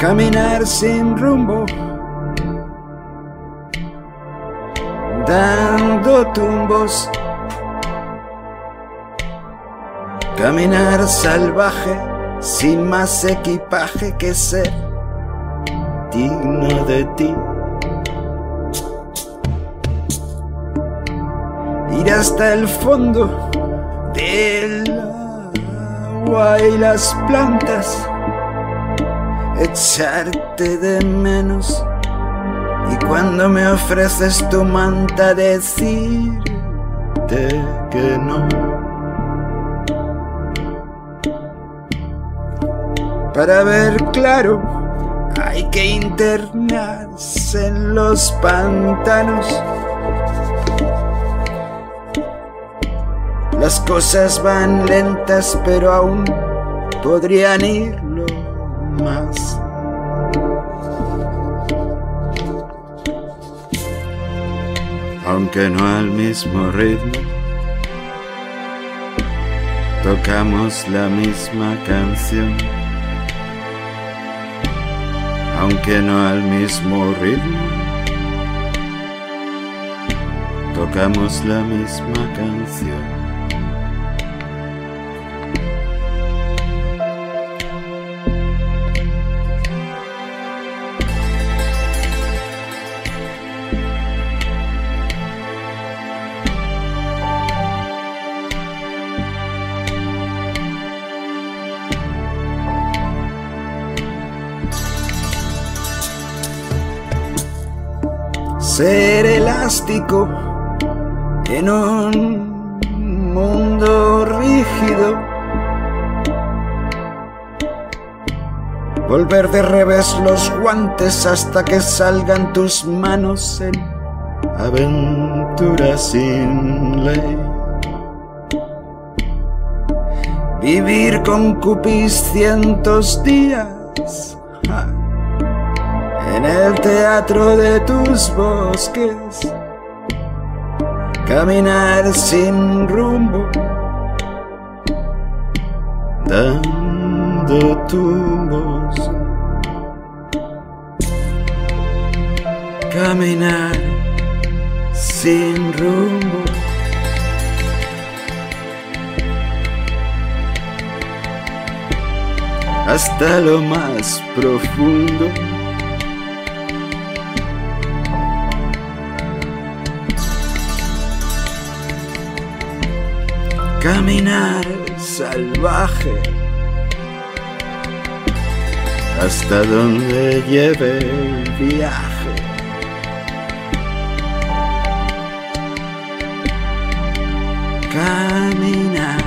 Caminar sin rumbo, dando tumbos. Caminar salvaje, sin más equipaje que ser digno de ti. Ir hasta el fondo del agua y las plantas, echarte de menos y cuando me ofreces tu manta decirte que no. Para ver claro hay que internarse en los pantanos. Las cosas van lentas, pero aún podrían irlo más. Aunque no al mismo ritmo, tocamos la misma canción. Aunque no al mismo ritmo, tocamos la misma canción. Ser elástico en un mundo rígido. Volver de revés los guantes hasta que salgan tus manos en aventura sin ley. Vivir con cupis cientos días en el teatro de tus bosques, caminar sin rumbo, dando tumbos, caminar sin rumbo. hasta lo más profundo caminar salvaje hasta donde lleve el viaje. Caminar